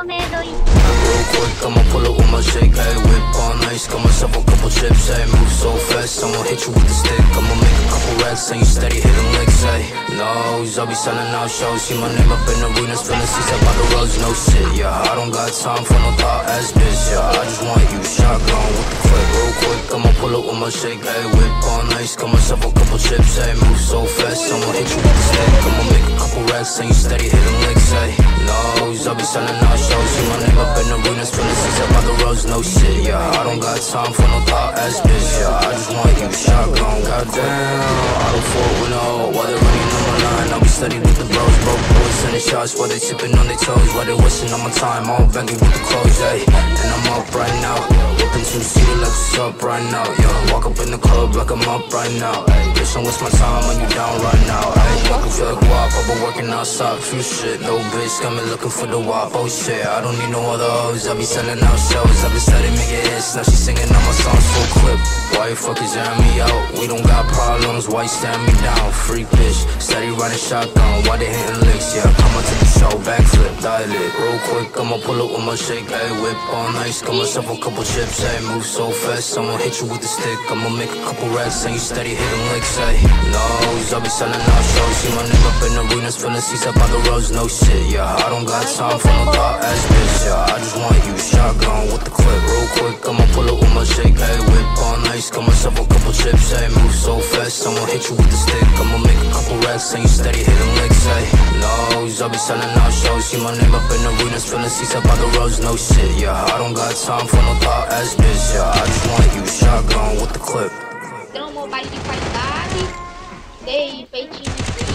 I'm real quick, I'ma pull up with my shake. Hey, whip on ice, got myself a couple chips. Hey, move so fast, I'ma hit you with the stick. I'ma make a couple racks, and you steady hit them licks. Hey, no's, I'll be selling out shows. See my name up in arenas, feeling seats up by the roads. No shit, yeah, I don't got time for no thought ass bitch. Yeah, I just want you shotgun with the quick, Real quick, I'ma pull up with my shake. Hey, whip on ice, got myself a couple chips. Hey, move so fast, I'ma hit you with the stick. I'ma make a couple racks, and you steady hit them licks. Hey be selling out shows, see my name up in the arenas, feeling seats up on the roads, no shit, yeah, I don't got time for no thought ass bitch, yeah, I just want you shotgun, goddamn, I don't fuck with no, while they're running on my line, I'll be steady with the bros, boys sending shots while they tipping on their toes, while they wasting on my time, all baggy with the clothes, ayy, and I'm up right now, whipping seater like what's up right now, yeah, walk up in the club like I'm up right now, ayy, bitch, don't waste my time when you down right now, ayy, I can feel like guap, I've been working outside, few shit, no bitch, got me looking for the wop, oh shit, I don't need no other hoes, I be selling out shows, I be steady making hits, now she singing all my songs full clip, why you fuckers jam me out, we don't got problems, why you stand me down, freak bitch, steady riding shotgun, why they hitting licks, yeah, to take the show, backflip, dial it, real quick, I'ma pull up with my shake, ayy, whip on ice, got myself a couple chips, ayy, move so fast, I'ma hit you with the stick, I'ma make a couple racks, and you steady hitting licks, ayy, nose, I'll be selling out shows, see my name up in arenas, filling seats up on the roads, no shit, yeah, I don't got time for no thought ass bitch, yeah, I just want you shotgun with the clip, real quick, I'ma pull up with my shake, on ice, got myself a couple chips, ayy, move so fast, I'ma hit you with the stick, I'ma make a couple racks, and you steady hitting licks, ayy, nose, I'll be selling out shows, see my name up in the arenas, filling seats up on the roads, no shit, yeah, I don't got time for no thought ass bitch, yeah, I just want you shotgun with the clip. De qualidade. Peitinho